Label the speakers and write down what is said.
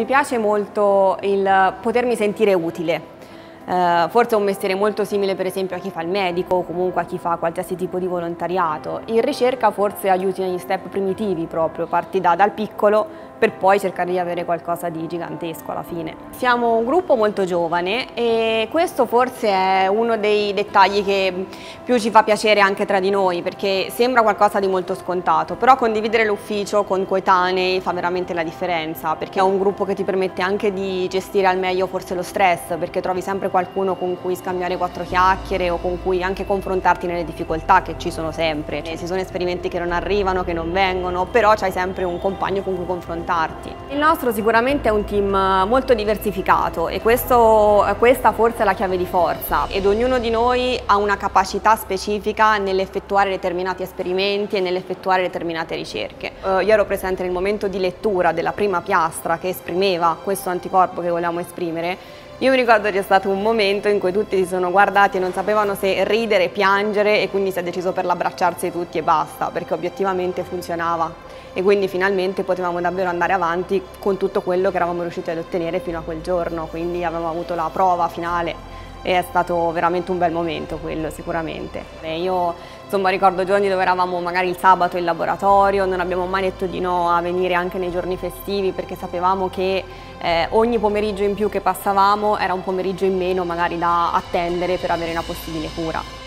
Speaker 1: Mi piace molto il potermi sentire utile, Uh, forse è un mestiere molto simile per esempio a chi fa il medico o comunque a chi fa qualsiasi tipo di volontariato. In ricerca forse aiuti negli step primitivi proprio, parti da, dal piccolo per poi cercare di avere qualcosa di gigantesco alla fine. Siamo un gruppo molto giovane e questo forse è uno dei dettagli che più ci fa piacere anche tra di noi perché sembra qualcosa di molto scontato, però condividere l'ufficio con coetanei fa veramente la differenza perché è un gruppo che ti permette anche di gestire al meglio forse lo stress perché trovi sempre qualcuno con cui scambiare quattro chiacchiere o con cui anche confrontarti nelle difficoltà che ci sono sempre. Ci sono esperimenti che non arrivano, che non vengono, però c'hai sempre un compagno con cui confrontarti confrontarti. Il nostro sicuramente è un team molto diversificato e questo, questa forse è la chiave di forza ed ognuno di noi ha una capacità specifica nell'effettuare determinati esperimenti e nell'effettuare determinate ricerche. Uh, io ero presente nel momento di lettura della prima piastra che esprimeva questo anticorpo che volevamo esprimere io mi ricordo che c'è stato un momento in cui tutti si sono guardati e non sapevano se ridere, piangere e quindi si è deciso per l'abbracciarsi tutti e basta, perché obiettivamente funzionava e quindi finalmente potevamo davvero andare avanti con tutto quello che eravamo riusciti ad ottenere fino a quel giorno, quindi avevamo avuto la prova finale e è stato veramente un bel momento quello sicuramente. E io insomma ricordo giorni dove eravamo magari il sabato in laboratorio, non abbiamo mai detto di no a venire anche nei giorni festivi perché sapevamo che eh, ogni pomeriggio in più che passavamo era un pomeriggio in meno magari da attendere per avere una possibile cura.